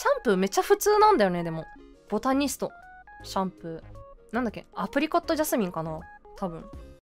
シャンプーめっちゃ普通なんだよねでも。ボタニスト。シャンプー。なんだっけ？アプリコットジャスミンかな？多分。